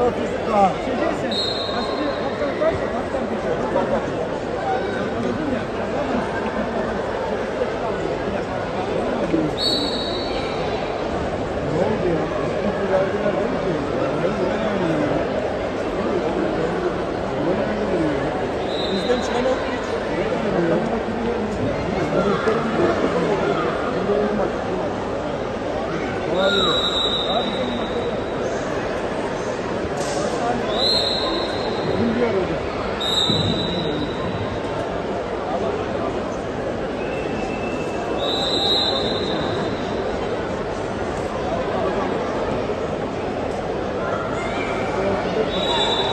Gelene kadar 30k. Ne oldu ya? Üstüne verdiler değil mi? Ben güvenemiyorum ya. Güvenemiyorum ya. Bizden çıkan o. Bizim あ!